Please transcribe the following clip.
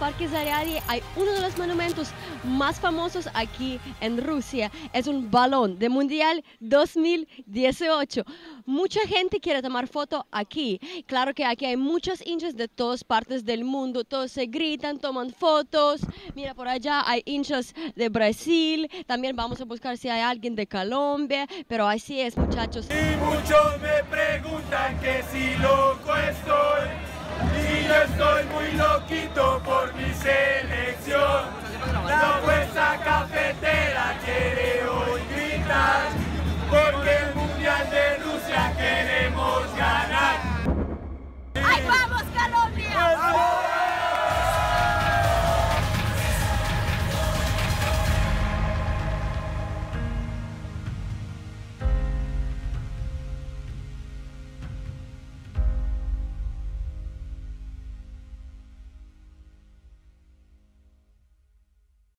Zariadi hay uno de los monumentos más famosos aquí en Rusia. Es un balón de Mundial 2018. Mucha gente quiere tomar foto aquí. Claro que aquí hay muchos hinchas de todas partes del mundo. Todos se gritan, toman fotos. Mira, por allá hay hinchas de Brasil. También vamos a buscar si hay alguien de Colombia. Pero así es, muchachos. Y muchos me preguntan que si loco por mi selección.